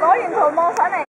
攞完图望上嚟